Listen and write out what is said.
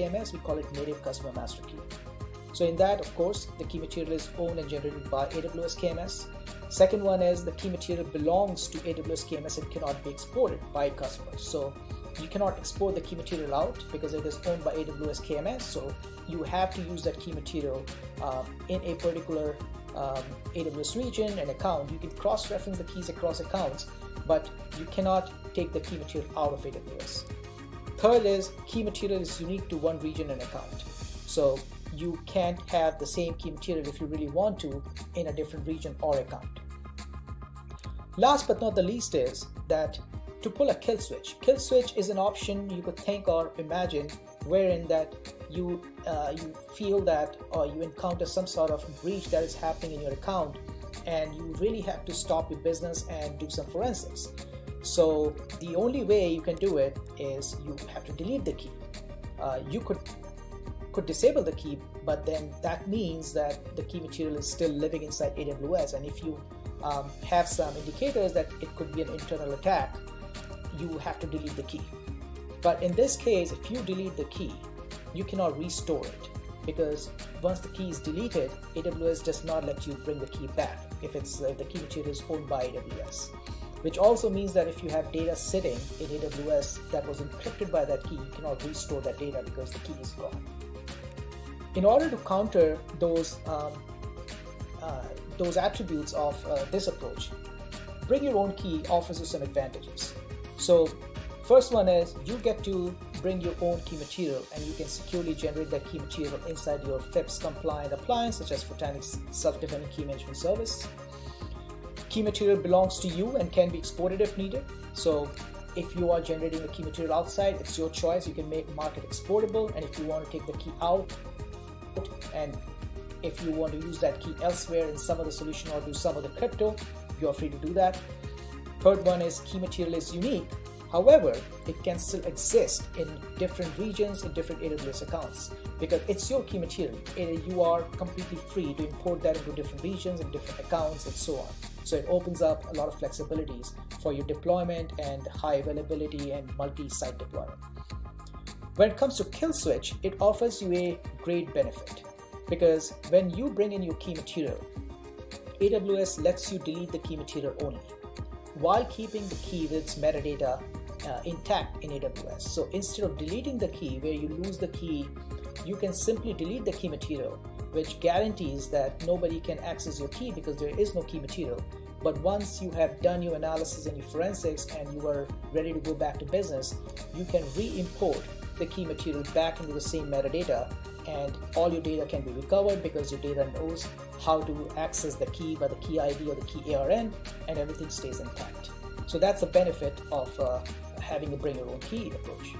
KMS, we call it native customer master key. So in that, of course, the key material is owned and generated by AWS KMS. Second one is the key material belongs to AWS KMS and cannot be exported by customers. So you cannot export the key material out because it is owned by AWS KMS. So you have to use that key material um, in a particular um, AWS region and account. You can cross-reference the keys across accounts, but you cannot take the key material out of AWS. Third is key material is unique to one region and account. So you can't have the same key material if you really want to in a different region or account. Last but not the least is that to pull a kill switch. Kill switch is an option you could think or imagine wherein that you uh, you feel that or you encounter some sort of breach that is happening in your account and you really have to stop your business and do some forensics. So the only way you can do it is you have to delete the key. Uh, you could could disable the key, but then that means that the key material is still living inside AWS. And if you um, have some indicators that it could be an internal attack, you have to delete the key. But in this case, if you delete the key, you cannot restore it because once the key is deleted, AWS does not let you bring the key back if it's uh, the key material is owned by AWS. Which also means that if you have data sitting in AWS that was encrypted by that key, you cannot restore that data because the key is gone. In order to counter those um, uh, those attributes of uh, this approach, bring your own key offers you some advantages. So first one is you get to bring your own key material and you can securely generate that key material inside your FIPS compliant appliance such as Fortanix self-defending key management service. Key material belongs to you and can be exported if needed. So if you are generating the key material outside, it's your choice. You can make market exportable and if you want to take the key out and if you want to use that key elsewhere in some other solution or do some of the crypto, you are free to do that. Third one is key material is unique. However, it can still exist in different regions in different AWS accounts because it's your key material. You are completely free to import that into different regions and different accounts and so on. So it opens up a lot of flexibilities for your deployment and high availability and multi-site deployment. When it comes to kill switch, it offers you a great benefit because when you bring in your key material, AWS lets you delete the key material only while keeping the key with its metadata uh, intact in AWS. So instead of deleting the key where you lose the key, you can simply delete the key material, which guarantees that nobody can access your key because there is no key material. But once you have done your analysis and your forensics and you are ready to go back to business, you can re-import the key material back into the same metadata and all your data can be recovered because your data knows how to access the key by the key ID or the key ARN and everything stays intact. So that's the benefit of uh, having a bring your own key approach.